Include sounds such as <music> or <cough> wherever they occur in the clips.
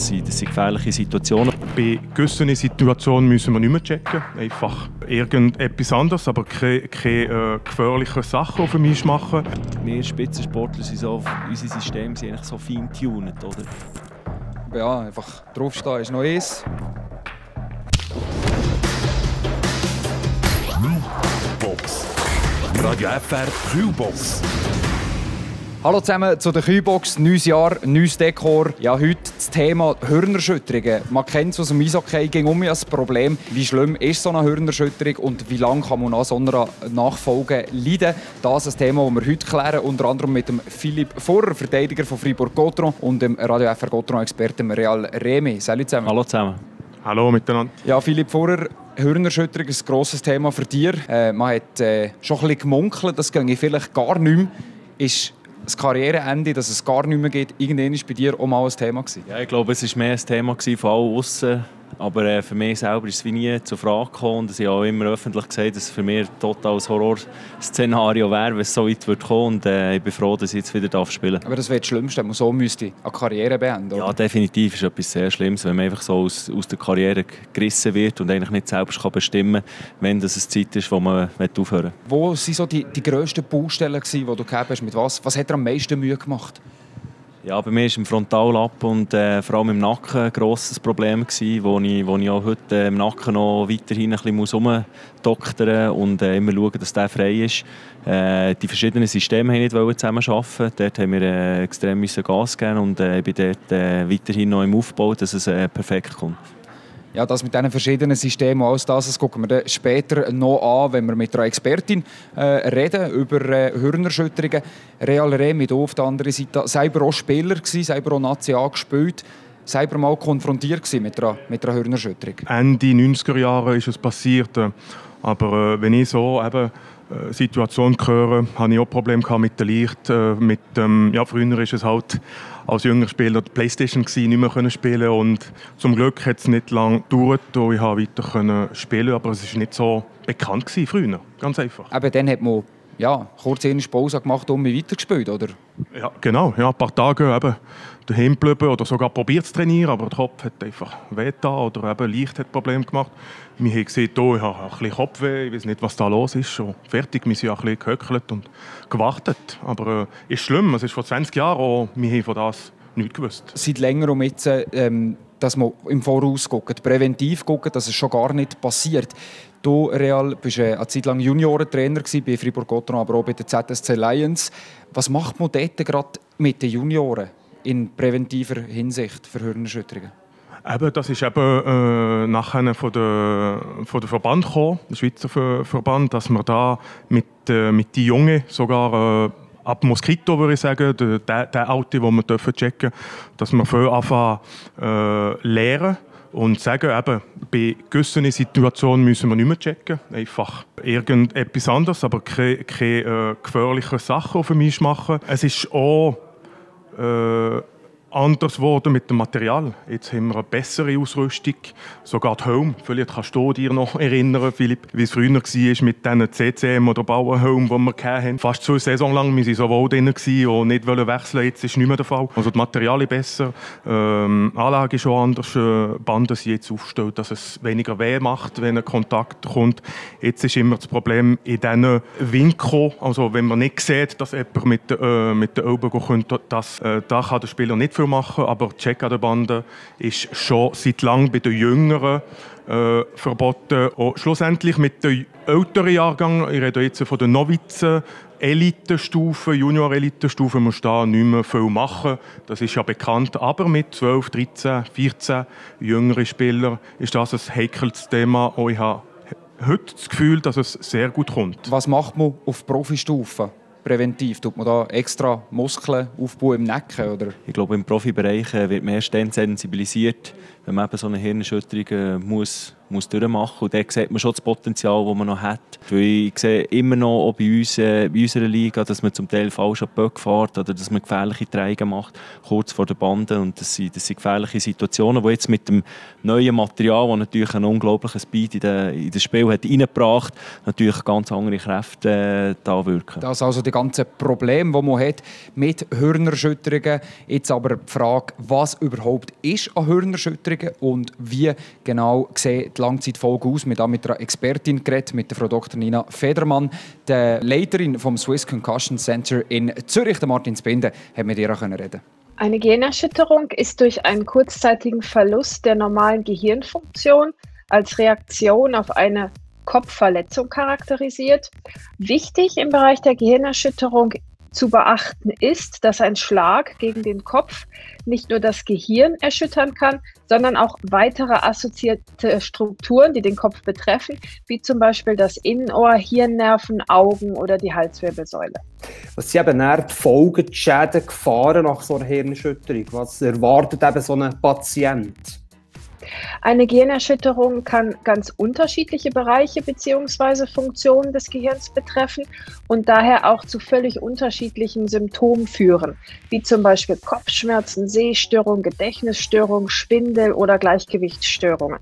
Das sind, das sind gefährliche Situationen. Bei gewissen Situationen müssen wir nicht mehr checken. Einfach irgendetwas anderes, aber keine, keine äh, gefährlichen Sachen auf mich machen. Wir Spitzensportler sind so, unser System sind eigentlich so fein-tuned, oder? Ja, einfach draufstehen ist noch eins. Box. Radio FR Kühlbox. Hallo zusammen zu der Kühlbox. Neues Jahr, neues Dekor. Ja, heute das Thema Hirnerschütterungen. Man kennt es aus dem Eishockey, ging um das Problem. Wie schlimm ist so eine Hirnerschütterung und wie lange kann man an so einer Nachfolge leiden? Das ist ein Thema, das wir heute klären, unter anderem mit dem Philipp Vorrer, Verteidiger von Fribourg-Gotron und dem Radio FR Gotron-Experten Real Remy. Salut zusammen. Hallo zusammen. Hallo miteinander. Ja, Philipp Vorher, Hirnerschütterung ist ein grosses Thema für dich. Äh, man hat äh, schon ein bisschen gemunkelt, das ginge vielleicht gar nicht mehr. Ist das Karriereende, dass es gar nicht mehr geht, irgendwann bei dir auch mal ein Thema gewesen? Ja, ich glaube, es war mehr ein Thema von aussen. Aber äh, für mich selber ist es wie nie zur Frage gekommen. Und ich habe auch immer öffentlich gesagt, dass es für mich ein totales Horrorszenario wäre, wenn es so weit wird kommen. Und äh, ich bin froh, dass ich jetzt wieder darf spielen darf. Aber das wäre das Schlimmste, wenn man so müsste eine Karriere beenden Ja, definitiv ist etwas sehr Schlimmes, wenn man einfach so aus, aus der Karriere gerissen wird und eigentlich nicht selbst kann bestimmen kann, wenn das eine Zeit ist, wo man aufhören will. Wo waren so die, die grössten Baustellen, die du gehabt hast? Mit was? Was hat dir am meisten Mühe gemacht? Ja, bei mir ist im Frontallappen und äh, vor allem im Nacken ein grosses Problem gewesen, wo ich, wo ich auch heute äh, im Nacken noch weiterhin ein bisschen herumdoktern und äh, immer schauen, dass der frei ist. Äh, die verschiedenen Systeme haben nicht zusammenarbeiten. Dort haben wir äh, extrem Gas geben und äh, ich bin dort äh, weiterhin noch im Aufbau, dass es äh, perfekt kommt. Ja, das mit diesen verschiedenen Systemen, alles das, das gucken wir dann später noch an, wenn wir mit einer Expertin äh, reden über äh, Hirnerschütterungen. Real Remi, auf der anderen Seite, selber auch Spieler gewesen, selber auch Nazi gespielt, selber mal konfrontiert mit einer, mit einer Hirnerschütterung. Ende 90er Jahre ist es passiert, äh, aber äh, wenn ich so eben äh, Situation höre, habe ich auch Probleme mit dem Licht. Äh, mit, ähm, ja, früher war es halt als jüngerer Spieler die Playstation gewesen, nicht mehr können spielen und zum Glück hat es nicht lange gedauert, wo ich weiter können spielen aber es war nicht so bekannt gewesen früher, ganz einfach. Aber dann hat man ja, kurz eine Pause gemacht und weitergespielt, oder? Ja, genau. Ja, ein paar Tage eben daheim geblieben oder sogar probiert zu trainieren, aber der Kopf hat einfach wehgetan oder eben Licht hat Probleme gemacht. Wir haben gesehen, oh, ich habe ein bisschen Kopfweh, ich weiß nicht, was da los ist. Und fertig, wir sind ein bisschen gehöckelt und gewartet. Aber äh, ist schlimm, es ist vor 20 Jahren auch, wir haben von das nichts gewusst. Seit längerem jetzt, ähm, dass man im Voraus guckt, präventiv guckt, dass es schon gar nicht passiert. Du, Real, bist äh, eine Zeit lang Juniorentrainer bei Fribourg-Gotteron, aber auch bei der ZSC Lions. Was macht man dort gerade mit den Junioren in präventiver Hinsicht für Hirnerschütterungen? Eben, das ist eben äh, nachher von der, von der Verband gekommen, der Schweizer Verband, dass wir da mit, äh, mit den Jungen sogar äh, ab Moskito, würde ich sagen, der, der Auto, den wir dürfen checken dass wir von Anfang äh, lernen und sagen, eben, bei gewissen Situationen müssen wir nicht mehr checken. Einfach irgendetwas anderes, aber keine, keine äh, gefährlichen Sachen auf mich machen. Es ist auch äh, anders geworden mit dem Material. Jetzt haben wir eine bessere Ausrüstung, sogar die Home. Vielleicht kannst du dich noch erinnern, Philipp, wie es früher war mit diesen CCM oder Bauernhome, die wir hatten. Fast zwei Saison lang waren sie so wohl drin und nicht wechseln Jetzt ist es nicht mehr der Fall. Also die Materialien besser, ähm, Anlage ist schon anders, äh, Banden sind jetzt aufgestellt, dass es weniger weh macht, wenn ein Kontakt kommt. Jetzt ist immer das Problem in diesen Winkeln, also wenn man nicht sieht, dass jemand mit, äh, mit den Augen kommt, das, äh, da kann der Spieler nicht viel machen, aber Check an der Bande ist schon seit langem bei den Jüngeren äh, verboten. Und schlussendlich mit dem älteren Jahrgang, ich rede jetzt von den Novizen, Elitestufe, Junior-Elitestufe, muss da nicht mehr viel machen. Das ist ja bekannt. Aber mit 12, 13, 14 jüngeren Spielern ist das ein heikles Thema. Und ich habe heute das Gefühl, dass es sehr gut kommt. Was macht man auf Profistufe? Präventiv? Tut man da extra Muskeln aufbauen im Nacken? Oder? Ich glaube, im Profibereich äh, wird man erst dann sensibilisiert, wenn man eben so eine Hirnerschütterung äh, muss, muss durchmachen muss. Und da sieht man schon das Potenzial, das man noch hat. Ich sehe immer noch auch bei uns, äh, bei unserer Liga, dass man zum Teil falsch an die Böcke fährt oder dass man gefährliche Träger macht, kurz vor der Bande. Und das sind, das sind gefährliche Situationen, die jetzt mit dem neuen Material, das natürlich einen unglaublichen Speed in, de, in das Spiel hat reingebracht, natürlich ganz andere Kräfte äh, da wirken. Das also die ganzen Probleme, die man hat mit Hörnerschütterungen. Jetzt aber die Frage, was überhaupt ist an Hörnerschütterungen und wie genau sehen die Langzeitfolgen aus. Wir haben mit einer Expertin geredet, mit der Frau Dr. Nina Federmann, der Leiterin vom Swiss Concussion Center in Zürich, der Martin Spinde, hat mit ihr reden eine Gehirnerschütterung ist durch einen kurzzeitigen Verlust der normalen Gehirnfunktion als Reaktion auf eine Kopfverletzung charakterisiert. Wichtig im Bereich der Gehirnerschütterung zu beachten ist, dass ein Schlag gegen den Kopf nicht nur das Gehirn erschüttern kann, sondern auch weitere assoziierte Strukturen, die den Kopf betreffen, wie zum Beispiel das Innenohr, Hirnnerven, Augen oder die Halswirbelsäule. Was sind eben die Folgen, die Schäden, Gefahren nach so einer Hirnerschütterung? Was erwartet eben so ein Patient? Eine Gehirnerschütterung kann ganz unterschiedliche Bereiche bzw. Funktionen des Gehirns betreffen und daher auch zu völlig unterschiedlichen Symptomen führen, wie zum Beispiel Kopfschmerzen, Sehstörung, Gedächtnisstörung, Schwindel oder Gleichgewichtsstörungen.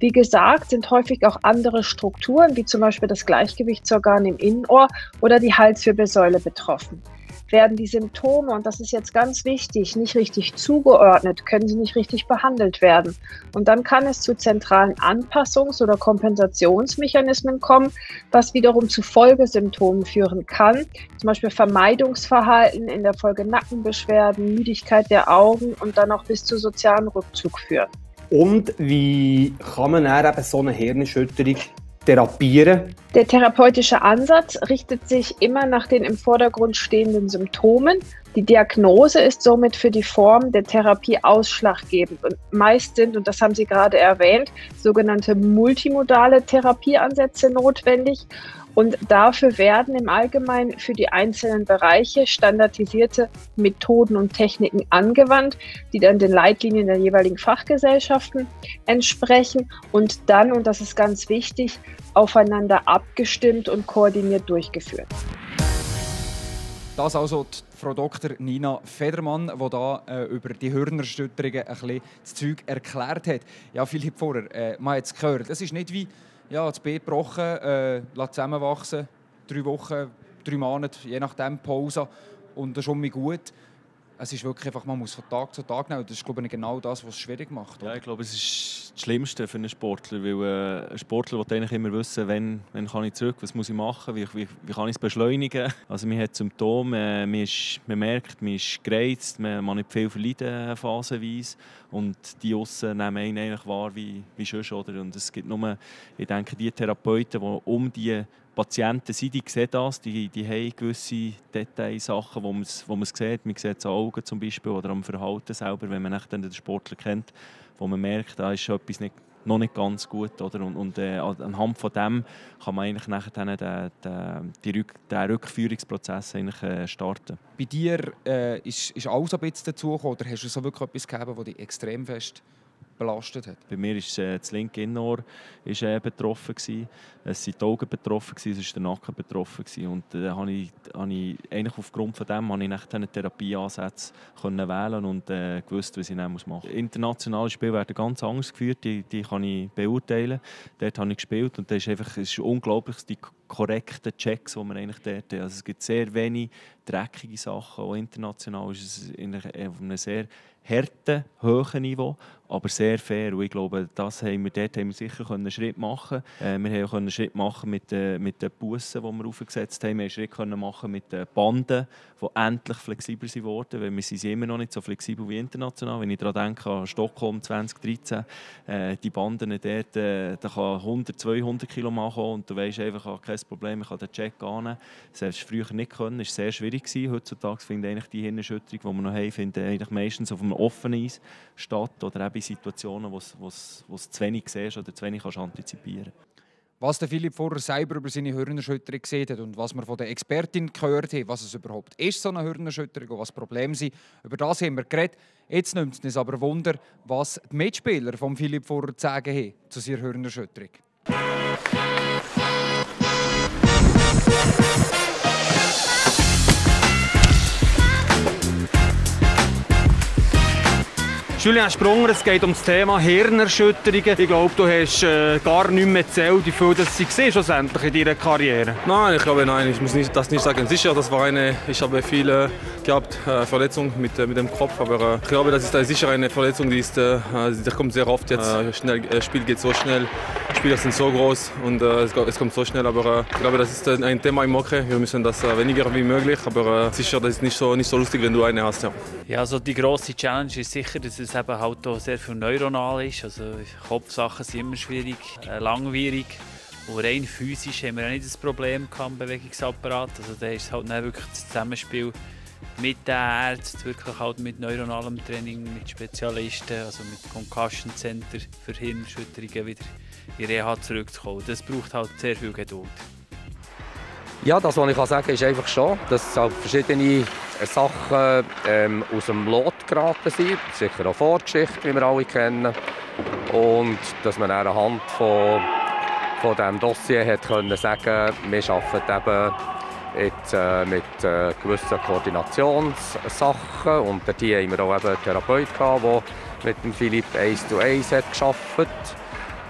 Wie gesagt, sind häufig auch andere Strukturen, wie zum Beispiel das Gleichgewichtsorgan im Innenohr oder die Halswirbelsäule betroffen werden die Symptome, und das ist jetzt ganz wichtig, nicht richtig zugeordnet, können sie nicht richtig behandelt werden. Und dann kann es zu zentralen Anpassungs- oder Kompensationsmechanismen kommen, was wiederum zu Folgesymptomen führen kann, zum Beispiel Vermeidungsverhalten in der Folge Nackenbeschwerden, Müdigkeit der Augen und dann auch bis zu sozialen Rückzug führen. Und wie kann man dann eben so eine Hirnerschütterung therapieren? Der therapeutische Ansatz richtet sich immer nach den im Vordergrund stehenden Symptomen. Die Diagnose ist somit für die Form der Therapie ausschlaggebend. Und meist sind, und das haben Sie gerade erwähnt, sogenannte multimodale Therapieansätze notwendig. Und dafür werden im Allgemeinen für die einzelnen Bereiche standardisierte Methoden und Techniken angewandt, die dann den Leitlinien der jeweiligen Fachgesellschaften entsprechen und dann, und das ist ganz wichtig, aufeinander abgestimmt und koordiniert durchgeführt. Das also die Frau Dr. Nina Federmann, die da äh, über die Hörnerstütterungen ein bisschen das Zeug erklärt hat. Ja, Philipp Vorer, äh, man hat es gehört, es ist nicht wie ja, das Beet gebrochen, äh, zusammenwachsen, drei Wochen, drei Monate, je nachdem Pause und das ist schon gut es ist wirklich einfach, man muss von Tag zu Tag nehmen. Das ist glaube ich, genau das, was es schwierig macht. Oder? Ja, ich glaube, es ist das Schlimmste für einen Sportler, weil äh, ein Sportler will eigentlich immer wissen, wann, wann kann ich zurück, was muss ich machen, wie, wie, wie kann ich es beschleunigen. <laughs> Also man hat Symptome, äh, man, ist, man merkt, man ist gereizt, man, man nicht viel verleiden phasenweise und die Aussen nehmen einen eigentlich wahr wie, wie sonst. Oder? Und es gibt nur, ich denke, die Therapeuten, die um die Patienten sind, die sehen das, die, die haben gewisse Detailsachen, wo man es sieht. Man sieht es an Augen zum Beispiel oder am Verhalten selber, wenn man den Sportler kennt, wo man merkt, da ist etwas nicht, noch nicht ganz gut. Oder? Und, und äh, anhand von dem kann man eigentlich nachher den, den, den, Rück, den Rückführungsprozess eigentlich, äh, starten. Bei dir äh, ist, ist alles ein bisschen dazugekommen oder hast du so wirklich etwas gegeben, das dich extrem fest belastet hat? Bei mir ist äh, das linke Innenohr ist, äh, betroffen. Gewesen. Es sind die Augen betroffen, gewesen, es ist der Nacken betroffen. Gewesen. Und äh, habe ich, habe ich, eigentlich aufgrund von dem habe ich nach diesen Therapieansätze können wählen und äh, gewusst, was ich dann machen muss. Internationale Spiele werden ganz anders geführt, die, die kann ich beurteilen. Dort habe ich gespielt und das ist einfach, es ist unglaublich, die korrekten Checks, die man eigentlich dort hat. Also es gibt sehr wenig dreckige Sachen, auch international ist es auf einem sehr harten, hohen Niveau, aber sehr fair. Und ich glaube, das haben wir, dort haben wir sicher einen Schritt machen äh, Wir haben einen Schritt machen mit, äh, mit den Bussen, die wir aufgesetzt haben. Wir haben einen Schritt machen mit den Banden, die endlich flexibler sind wir sind immer noch nicht so flexibel wie international. Wenn ich daran denke, an Stockholm 2013, äh, die Banden dort, äh, da kann 100, 200 Kilo machen und du weißt einfach, ah, kein Problem, ich kann den Check annehmen. Das hast du früher nicht können, das war sehr schwierig. Gewesen. Heutzutage finde ich eigentlich die Hirnerschütterung, die wir noch haben, finde eigentlich meistens auf einem offenen Eis statt oder eben in Situationen, wo du es zu wenig siehst oder zu wenig kannst antizipieren Was der Philipp vorher selber über seine Hirnerschütterung gesehen hat und was wir von der Expertin gehört haben, was es überhaupt ist, so eine Hirnerschütterung und was Probleme sind, über das haben wir geredet. Jetzt nimmt es uns aber Wunder, was die Mitspieler von Philipp vorher zu sagen haben zu seiner Hirnerschütterung. Julian Sprunger, es geht um das Thema Hirnerschütterungen. Ich glaube, du hast äh, gar nicht mehr erzählt, wie viel das sie schlussendlich in deiner Karriere. Nein, ich glaube nein. Ich muss nicht, das nicht sagen. Sicher, das war eine. Ich habe viele gehabt äh, Verletzungen mit, äh, mit dem Kopf, aber äh, ich glaube, das ist äh, sicher eine Verletzung, die ist, äh, die kommt sehr oft jetzt. Äh, schnell, das Spiel geht so schnell, Spieler sind so groß und es, es, kommt so schnell. Aber ich glaube, das ist ein Thema im Hockey. Wir müssen das weniger wie möglich, aber sicher, das ist nicht so nicht so lustig, wenn du eine hast. Ja, ja also die große Challenge ist sicher, dass es eben halt auch sehr viel neuronal ist. Also Kopfsachen sind immer schwierig, äh, langwierig. Und rein physisch haben wir auch nicht das Problem am Bewegungsapparat. Also da ist halt wirklich das Zusammenspiel mit den Ärzten, wirklich halt mit neuronalem Training, mit Spezialisten, also mit Concussion Center für Hirnschütterungen wieder in Reha zurückzukommen. Das braucht halt sehr viel Geduld. Ja, das, was ich sagen kann, ist einfach schon, dass halt verschiedene Sachen ähm, aus dem Lot geraten sind. Sicher auch Vorgeschichte, wie wir alle kennen. Und dass man anhand von, von diesem Dossier hat können sagen wir arbeiten eben jetzt, äh, mit äh, gewissen Koordinationssachen. Und dort haben wir auch eben einen Therapeut, gehabt, der mit dem Philipp 1 zu 1 hat gearbeitet hat.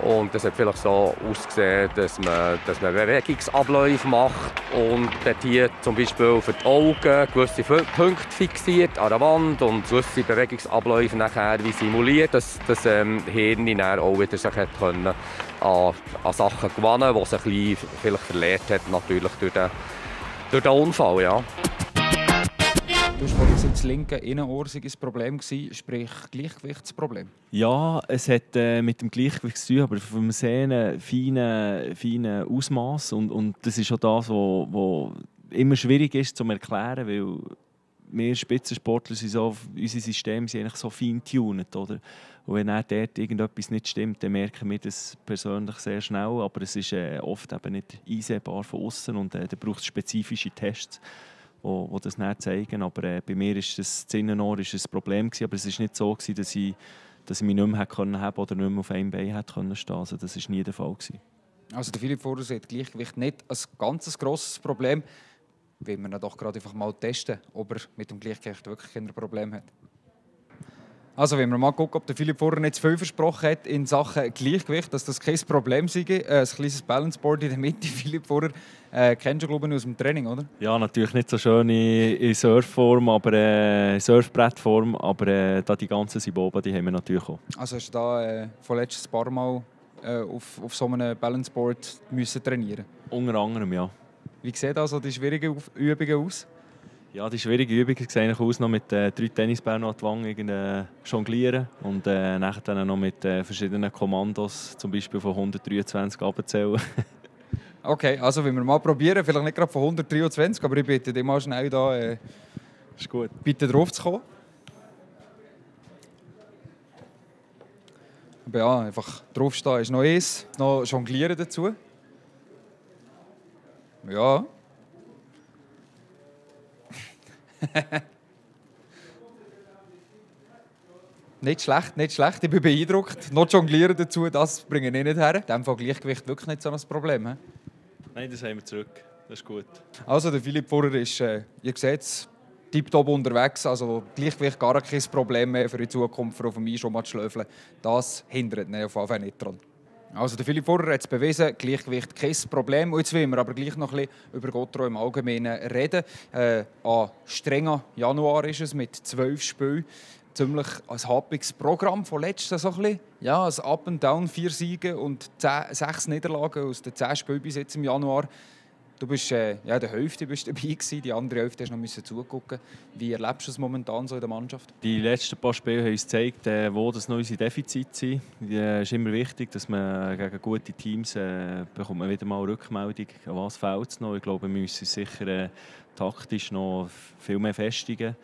Und das hat vielleicht so ausgesehen, dass man, dass man Bewegungsabläufe macht und hier zum Beispiel für die Augen gewisse Punkte fixiert an der Wand und gewisse Bewegungsabläufe nachher wie simuliert, dass das ähm, Hirn dann auch wieder sich hat können an, an Sachen gewinnen, die es bisschen vielleicht verlehrt hat, natürlich durch den, durch den Unfall. Ja. Du hast vorhin das linke Innenohr ein Problem sprich Gleichgewichtsproblem. Ja, es hat äh, mit dem Gleichgewicht zu tun, aber vom Sehnen feinen, feinen Ausmaß und, und das ist auch das, was wo, wo immer schwierig ist zu erklären, weil wir Spitzensportler sind so, unsere Systeme sind eigentlich so fein-tuned, oder? Und wenn dort irgendetwas nicht stimmt, dann merken wir das persönlich sehr schnell, aber es ist äh, oft eben nicht einsehbar von außen und äh, da braucht es spezifische Tests wo, wo das nicht zeigen. Aber äh, bei mir ist das Zinnenohr ist ein Problem gewesen, aber es ist nicht so gewesen, dass ich, dass ich mich nicht mehr hätte können haben oder nicht mehr auf einem Bein hätte können stehen. Also das ist nie der Fall gewesen. Also der Philipp Vorer sieht Gleichgewicht nicht als ganz grosses Problem. Will man doch gerade einfach mal testen, ob er mit dem Gleichgewicht wirklich kein Problem hat. Also, wenn wir mal gucken, ob der Philipp vorher nicht zu viel versprochen hat in Sachen Gleichgewicht, dass das kein Problem sei. Äh, ein kleines Balanceboard in der Mitte, <laughs> Philipp vorher, äh, kennst du, glaube ich, aus dem Training, oder? Ja, natürlich nicht so schön in, in Surfform, aber äh, Surfbrettform, aber äh, da die ganzen Siboba, die haben wir natürlich auch. Also hast du da äh, von letztes paar Mal äh, auf, auf so einem Balanceboard müssen trainieren Unter anderem, ja. Wie sehen also die schwierigen Übungen aus? Ja, die schwierige Übung sieht eigentlich aus, noch mit äh, drei Tennisbällen an die Wange äh, jonglieren und äh, dann noch mit äh, verschiedenen Kommandos, zum Beispiel von 123 abzählen. <laughs> okay, also wenn wir mal probieren, vielleicht nicht gerade von 123, aber ich bitte dich mal schnell da, äh, ist gut. bitte drauf zu kommen. Aber ja, einfach draufstehen ist noch eins, noch jonglieren dazu. Ja. <laughs> nicht schlecht, nicht schlecht. Ich bin beeindruckt. Noch jonglieren dazu, das bringe ich nicht her. In diesem Fall Gleichgewicht wirklich nicht so ein Problem. He? Nein, das haben wir zurück. Das ist gut. Also, der Philipp Vorher ist, äh, ihr seht es, tiptop unterwegs. Also Gleichgewicht gar kein Problem mehr für die Zukunft, auf dem schon mal zu schlöfeln. Das hindert ihn auf jeden Fall nicht daran. Also der Philipp Vorher hat es bewiesen, Gleichgewicht kein Problem. Und jetzt wollen wir aber gleich noch ein bisschen über Gotro im Allgemeinen reden. Äh, an strenger Januar ist es mit zwölf Spielen. Ziemlich ein happiges Programm von letzten so ein. Ja, ein Up and Down, vier Siege und zehn, sechs Niederlagen aus den zehn Spielen bis jetzt im Januar. Du bist äh, ja, der Hälfte bist dabei gewesen, die andere Hälfte hast noch zugucken. Wie erlebst du es momentan so in der Mannschaft? Die letzten paar Spiele haben uns gezeigt, äh, wo das noch unsere Defizite sind. Es äh, ist immer wichtig, dass man gegen gute Teams äh, bekommt man wieder mal Rückmeldung, an was fehlt es noch. Ich glaube, wir müssen sicher äh, taktisch noch viel mehr festigen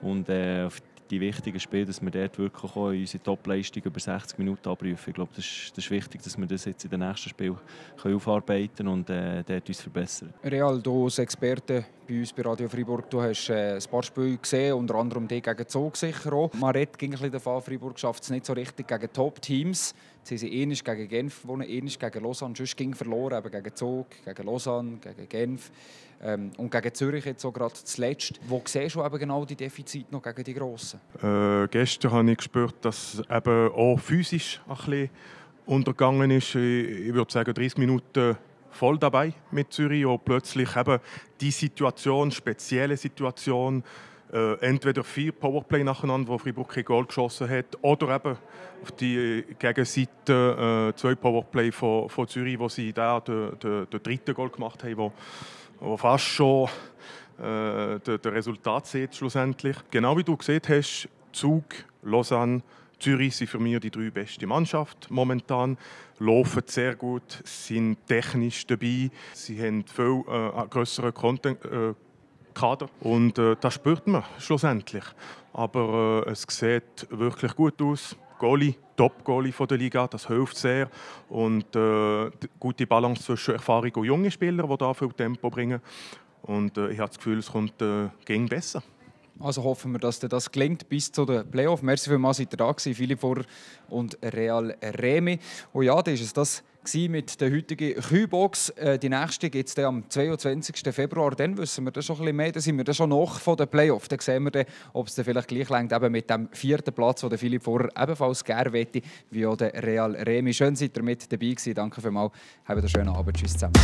und äh, auf die wichtigen Spiele, dass wir dort wirklich auch unsere Topleistung über 60 Minuten abrufen. Ich glaube, das ist, das ist wichtig, dass wir das jetzt in den nächsten Spielen können und äh, dort uns verbessern. Real, du als Experte bei uns bei Radio Freiburg, du hast äh, ein paar Spiele gesehen, unter anderem die gegen Zug sicher auch. Man redet ging ein davon, Freiburg schafft es nicht so richtig gegen Top-Teams. Sie sind ähnlich gegen Genf gewonnen, ähnlich gegen Lausanne. Sonst ging verloren, eben gegen Zug, gegen Lausanne, gegen Genf. Ähm, und gegen Zürich jetzt so gerade zuletzt. Wo siehst du eben genau die Defizite noch gegen die Grossen? Äh, gestern habe ich gespürt, dass eben auch physisch ein bisschen untergegangen ist. Ich würde sagen, 30 Minuten voll dabei mit Zürich und plötzlich eben die Situation, spezielle Situation, äh, entweder vier Powerplay nacheinander, wo Freiburg kein Goal geschossen hat, oder eben auf die Gegenseite äh, zwei Powerplay von, von Zürich, wo sie da den, den, den dritten Goal gemacht haben, wo, wo fast schon äh, der Resultat sieht schlussendlich. Genau wie du gesehen hast, Zug, Lausanne, Zürich sind für mich die drei beste Mannschaft momentan. Laufen sehr gut, sind technisch dabei. Sie haben viel äh, größeren Content, äh, Kader und äh, das spürt man schlussendlich. Aber äh, es sieht wirklich gut aus. Goalie, Top-Goalie der Liga, das hilft sehr. Und äh, gute Balance zwischen Erfahrung und jungen Spielern, die da viel Tempo bringen. Und äh, ich habe das Gefühl, es kommt äh, gegen besser. Also hoffen wir, dass das gelingt bis zu den Playoffs. Merci vielmals, seid ihr da gewesen, Philipp Vor und Real Remi. Und ja, das ist das mit der heutigen Kühlbox. Äh, die nächste gibt es am 22. Februar. Dann wissen wir das schon ein bisschen mehr. Dann sind wir dann schon noch von den Playoffs. Dann sehen wir, ob es dann vielleicht gleich längt, mit dem vierten Platz, den Philipp vorher ebenfalls gerne wette, wie auch der Real Remi. Schön, seid ihr mit dabei gewesen. Danke vielmals. Habt einen schönen Abend. Tschüss zusammen.